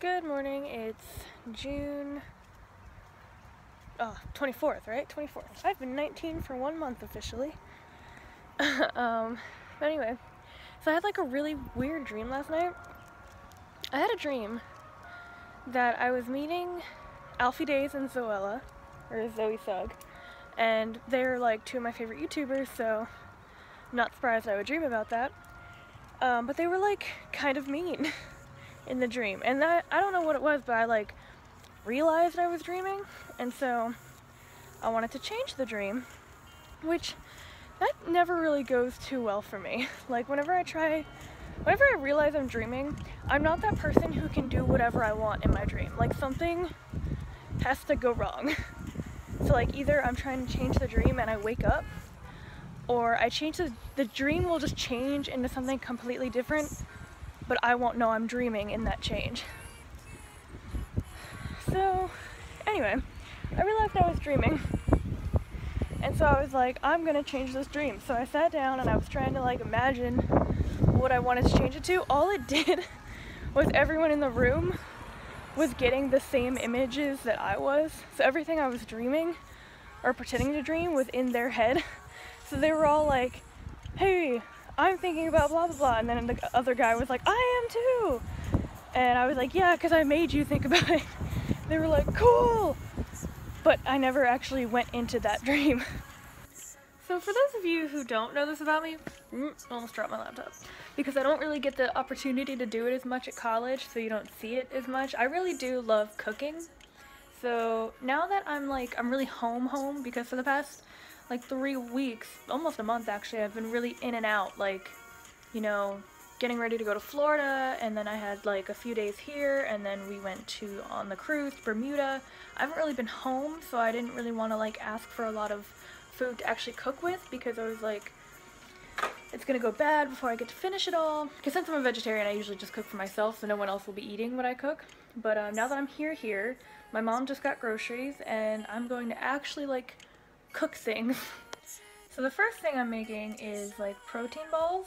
Good morning. It's June oh, 24th, right? 24th. I've been 19 for one month officially. um, but anyway, so I had like a really weird dream last night. I had a dream that I was meeting Alfie Deyes and Zoella, or Zoe Sugg, and they're like two of my favorite YouTubers, so I'm not surprised I would dream about that. Um, but they were like kind of mean. in the dream. And that, I don't know what it was, but I like realized I was dreaming. And so I wanted to change the dream, which that never really goes too well for me. Like whenever I try, whenever I realize I'm dreaming, I'm not that person who can do whatever I want in my dream. Like something has to go wrong. So like either I'm trying to change the dream and I wake up, or I change the, the dream will just change into something completely different but I won't know I'm dreaming in that change. So, anyway, I realized I was dreaming. And so I was like, I'm gonna change this dream. So I sat down and I was trying to like imagine what I wanted to change it to. All it did was everyone in the room was getting the same images that I was. So everything I was dreaming or pretending to dream was in their head. So they were all like, hey, I'm thinking about blah blah blah. And then the other guy was like, I am too. And I was like, yeah, because I made you think about it. They were like, cool. But I never actually went into that dream. So for those of you who don't know this about me, mm, almost dropped my laptop, because I don't really get the opportunity to do it as much at college, so you don't see it as much. I really do love cooking. So now that I'm like, I'm really home home, because for the past like three weeks, almost a month actually, I've been really in and out, like, you know, getting ready to go to Florida, and then I had like a few days here, and then we went to on the cruise Bermuda. I haven't really been home, so I didn't really want to like ask for a lot of food to actually cook with because I was like, it's gonna go bad before I get to finish it all. Because since I'm a vegetarian, I usually just cook for myself, so no one else will be eating what I cook. But uh, now that I'm here, here, my mom just got groceries, and I'm going to actually like cook things. so the first thing I'm making is like protein balls.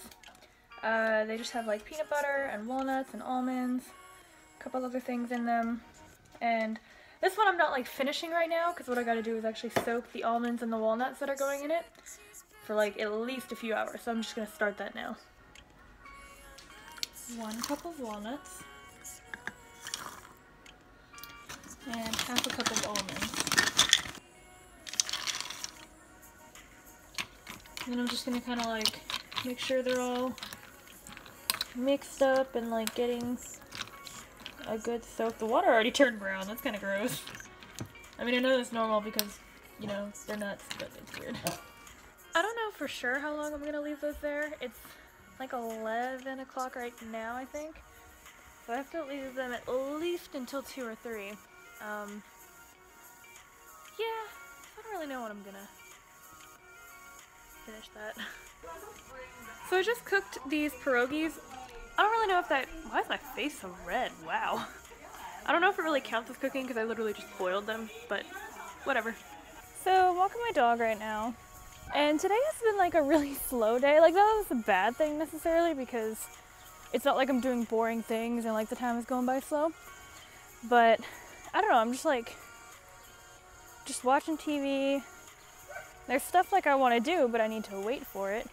Uh, they just have like peanut butter and walnuts and almonds, a couple other things in them. And this one I'm not like finishing right now because what I gotta do is actually soak the almonds and the walnuts that are going in it for like at least a few hours. So I'm just gonna start that now. One cup of walnuts and half a cup of almonds. And I'm just gonna kind of like make sure they're all mixed up and like getting a good soak. The water already turned brown. That's kind of gross. I mean, I know that's normal because, you know, they're nuts, but it's weird. I don't know for sure how long I'm going to leave those there. It's like 11 o'clock right now, I think. So I have to leave them at least until 2 or 3. Um, yeah, I don't really know what I'm going to finish that. so I just cooked these pierogies. I don't really know if that... Why is my face so red? Wow. I don't know if it really counts as cooking because I literally just boiled them, but whatever. So walking my dog right now. And today has been like a really slow day. Like that was a bad thing necessarily because it's not like I'm doing boring things and like the time is going by slow. But I don't know, I'm just like just watching TV, there's stuff like I want to do, but I need to wait for it.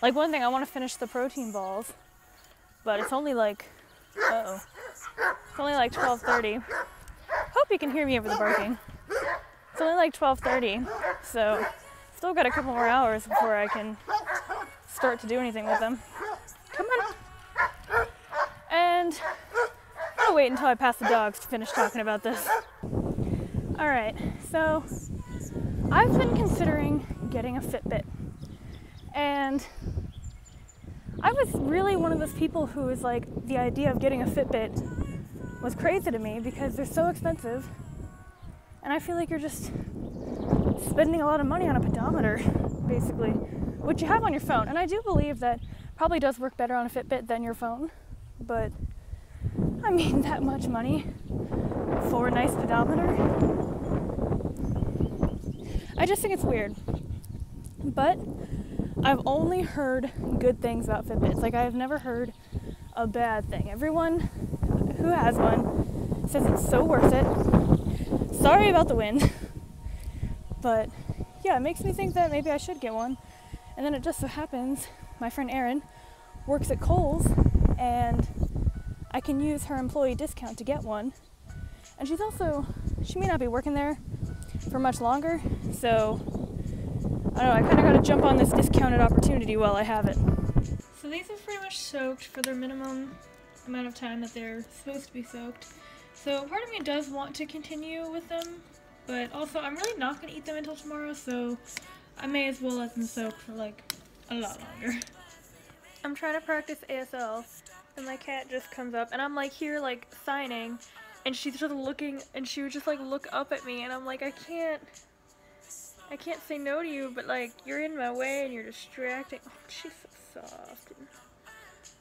Like one thing, I want to finish the protein balls, but it's only like, oh, it's only like 12:30. Hope you can hear me over the barking. It's only like 12:30, so still got a couple more hours before I can start to do anything with them. Come on. And I'll wait until I pass the dogs to finish talking about this. All right, so I've been considering getting a Fitbit. And I was really one of those people who was like, the idea of getting a Fitbit was crazy to me because they're so expensive. And I feel like you're just spending a lot of money on a pedometer, basically, which you have on your phone. And I do believe that probably does work better on a Fitbit than your phone. But I mean, that much money for a nice pedometer I just think it's weird. But I've only heard good things about Fitbits. Like I've never heard a bad thing. Everyone who has one says it's so worth it. Sorry about the wind. But yeah, it makes me think that maybe I should get one. And then it just so happens my friend Erin works at Kohl's and I can use her employee discount to get one. And she's also, she may not be working there for much longer, so I don't know, I kind of got to jump on this discounted opportunity while I have it. So these are pretty much soaked for their minimum amount of time that they're supposed to be soaked. So part of me does want to continue with them, but also I'm really not going to eat them until tomorrow, so I may as well let them soak for like a lot longer. I'm trying to practice ASL, and my cat just comes up, and I'm like here like signing, and she's just looking, and she would just like look up at me, and I'm like, I can't, I can't say no to you, but like, you're in my way, and you're distracting. Oh, she's so soft.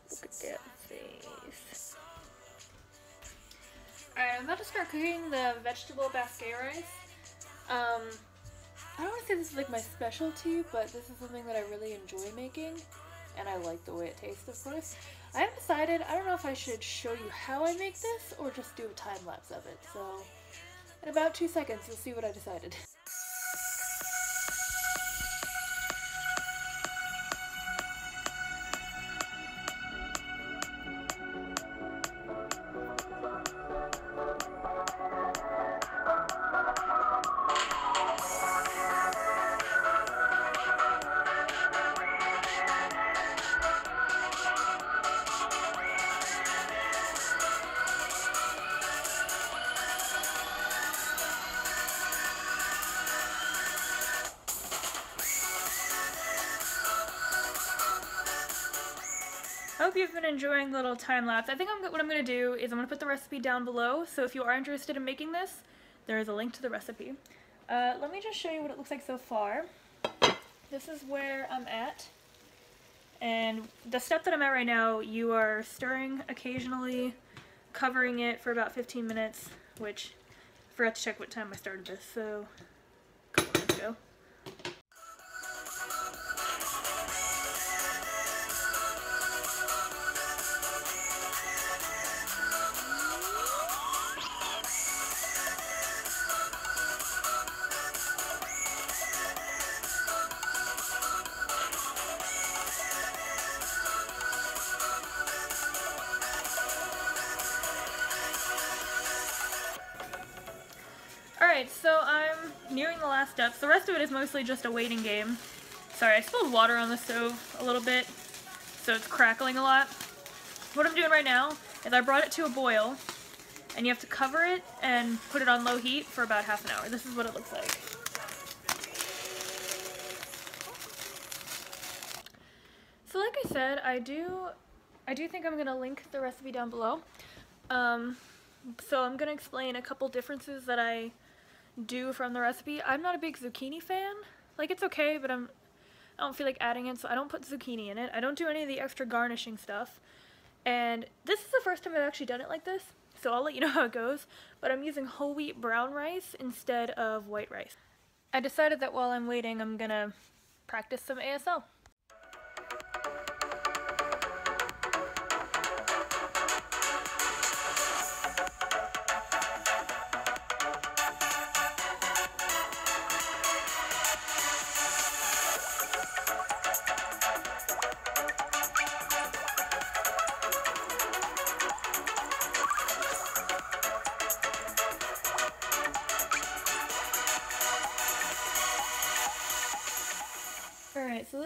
Look at that face. Alright, I'm about to start cooking the vegetable basque rice. Um, I don't want to say this is like my specialty, but this is something that I really enjoy making, and I like the way it tastes, of course. I haven't decided, I don't know if I should show you how I make this, or just do a time lapse of it, so in about two seconds you'll see what I decided. you've been enjoying the little time lapse. I think I'm, what I'm going to do is I'm going to put the recipe down below, so if you are interested in making this, there is a link to the recipe. Uh, let me just show you what it looks like so far. This is where I'm at. And the step that I'm at right now, you are stirring occasionally, covering it for about 15 minutes, which I forgot to check what time I started this, so nearing the last steps. The rest of it is mostly just a waiting game. Sorry, I spilled water on the stove a little bit, so it's crackling a lot. What I'm doing right now is I brought it to a boil, and you have to cover it and put it on low heat for about half an hour. This is what it looks like. So like I said, I do I do think I'm going to link the recipe down below. Um, so I'm going to explain a couple differences that I do from the recipe. I'm not a big zucchini fan. Like, it's okay, but I'm, I don't feel like adding it, so I don't put zucchini in it. I don't do any of the extra garnishing stuff. And this is the first time I've actually done it like this, so I'll let you know how it goes. But I'm using whole wheat brown rice instead of white rice. I decided that while I'm waiting, I'm gonna practice some ASL.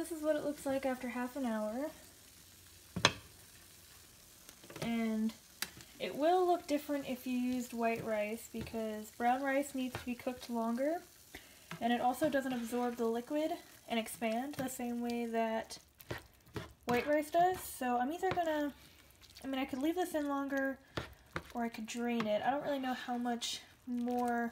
This is what it looks like after half an hour. And it will look different if you used white rice because brown rice needs to be cooked longer. And it also doesn't absorb the liquid and expand the same way that white rice does. So I'm either gonna, I mean I could leave this in longer or I could drain it. I don't really know how much more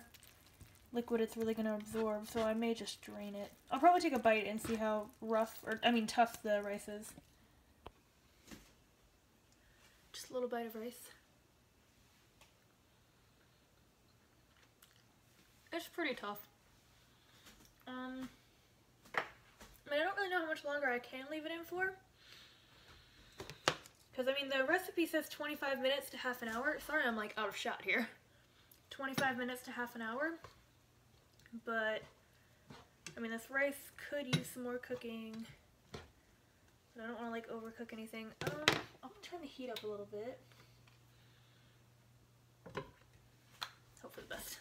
liquid it's really going to absorb, so I may just drain it. I'll probably take a bite and see how rough, or I mean tough the rice is. Just a little bite of rice. It's pretty tough. Um, I mean, I don't really know how much longer I can leave it in for. Because, I mean, the recipe says 25 minutes to half an hour. Sorry I'm, like, out of shot here. 25 minutes to half an hour. But, I mean, this rice could use some more cooking. But I don't want to, like, overcook anything. Um, I'll turn the heat up a little bit. Hope for the best.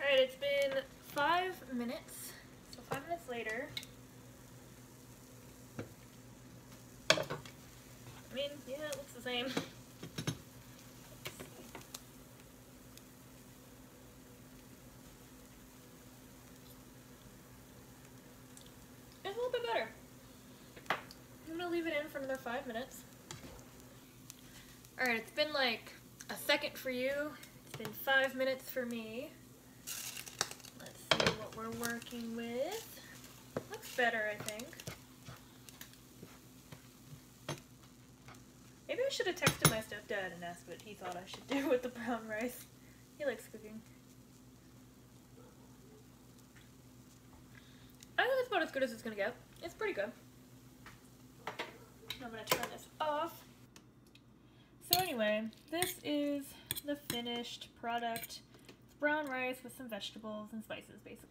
Alright, it's been five minutes. So five minutes later. I mean, yeah, it looks the same. It's a bit better. I'm gonna leave it in for another five minutes. Alright, it's been like a second for you. It's been five minutes for me. Let's see what we're working with. Looks better, I think. Maybe I should have texted my stepdad and asked what he thought I should do with the brown rice. He likes cooking. I think it's about as good as it's gonna get. It's pretty good. I'm gonna turn this off. So anyway, this is the finished product. It's brown rice with some vegetables and spices, basically.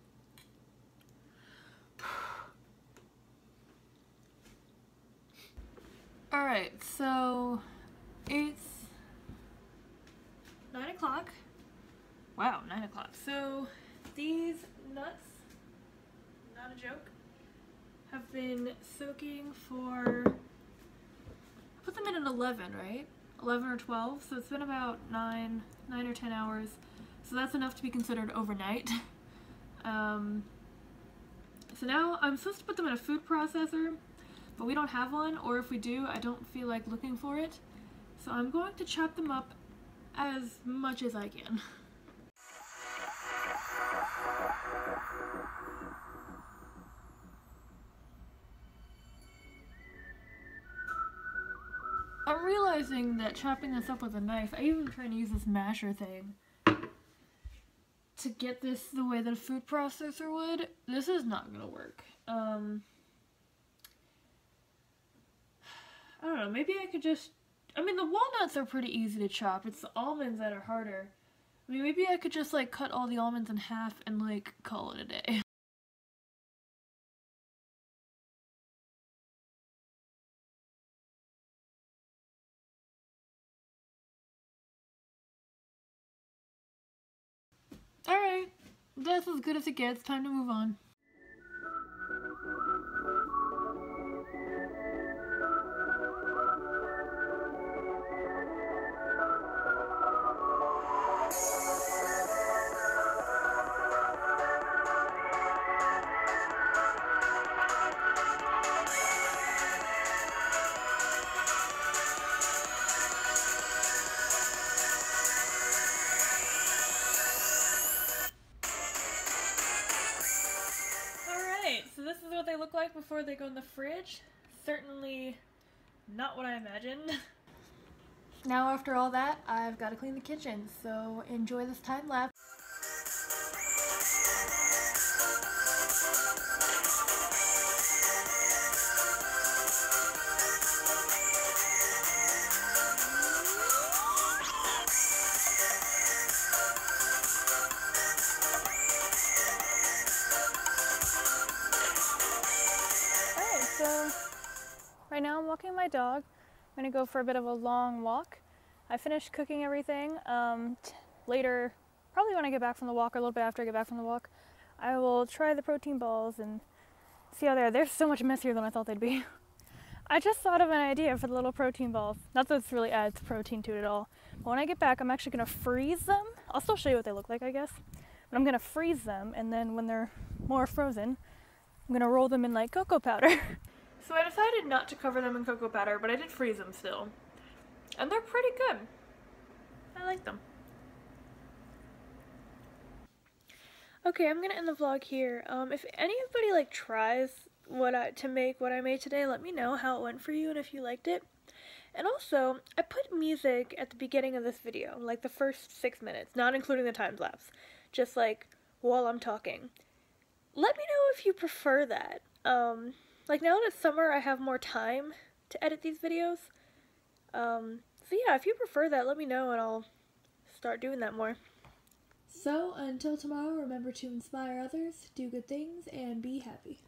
Alright, so it's 9 o'clock. Wow, 9 o'clock. So these nuts, not a joke, been soaking for, I put them in at 11, right? 11 or 12, so it's been about 9, 9 or 10 hours. So that's enough to be considered overnight. Um, so now I'm supposed to put them in a food processor, but we don't have one, or if we do, I don't feel like looking for it. So I'm going to chop them up as much as I can. I'm realizing that chopping this up with a knife, I even trying to use this masher thing to get this the way that a food processor would, this is not gonna work. Um, I don't know, maybe I could just, I mean the walnuts are pretty easy to chop, it's the almonds that are harder. I mean maybe I could just like cut all the almonds in half and like call it a day. that's as good as it gets, time to move on. Like before they go in the fridge. Certainly not what I imagined. Now after all that, I've got to clean the kitchen, so enjoy this time lapse. My dog. I'm gonna go for a bit of a long walk. I finished cooking everything. Um, later, probably when I get back from the walk or a little bit after I get back from the walk, I will try the protein balls and see how they are. They're so much messier than I thought they'd be. I just thought of an idea for the little protein balls. Not that this really adds protein to it at all. But when I get back, I'm actually gonna freeze them. I'll still show you what they look like, I guess. But I'm gonna freeze them, and then when they're more frozen, I'm gonna roll them in like cocoa powder. so I decided not to cover them in cocoa powder, but I did freeze them still. And they're pretty good. I like them. Okay, I'm gonna end the vlog here. Um, if anybody like tries what I to make what I made today, let me know how it went for you and if you liked it. And also, I put music at the beginning of this video, like the first six minutes, not including the time lapse, just like while I'm talking. Let me know if you prefer that. Um, like now that it's summer, I have more time to edit these videos. Um, so yeah, if you prefer that, let me know and I'll start doing that more. So until tomorrow, remember to inspire others, do good things, and be happy.